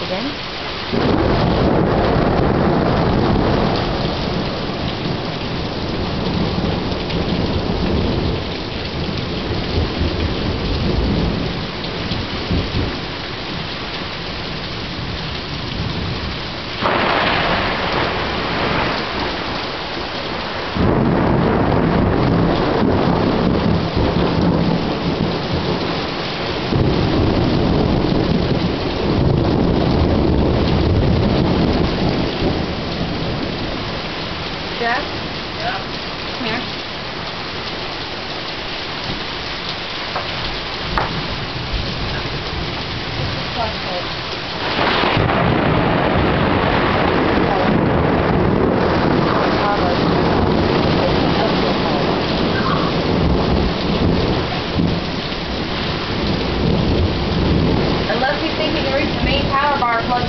this Unless you think you can reach the main power bar plug